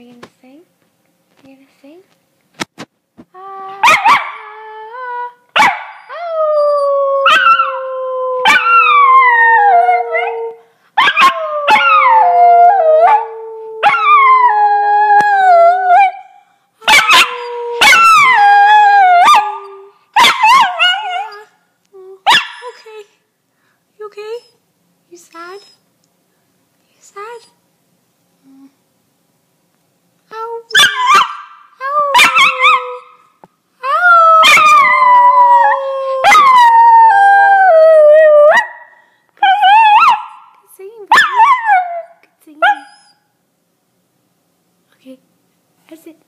Are you gonna sing? Are you gonna sing? Ah, okay. Okay, that's it.